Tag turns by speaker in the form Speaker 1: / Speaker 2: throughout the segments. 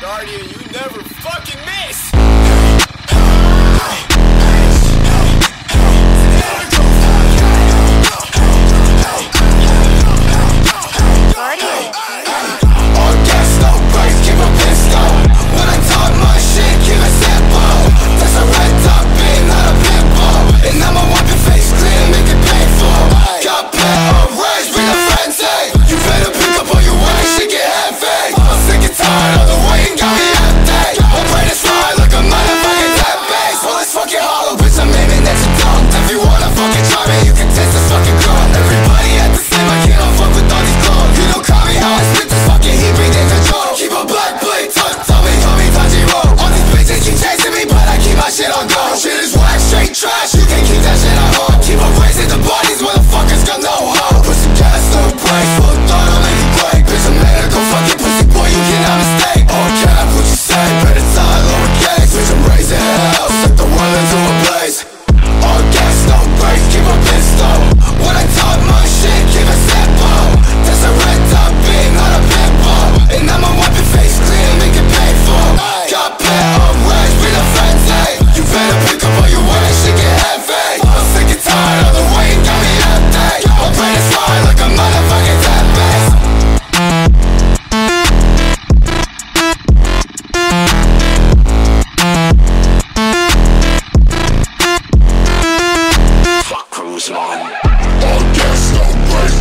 Speaker 1: Guardian, you never fucking miss!
Speaker 2: all gone Shit is whack, straight trash. You can't keep that shit at home. Keep away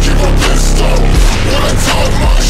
Speaker 2: keep a pistol. When I talk my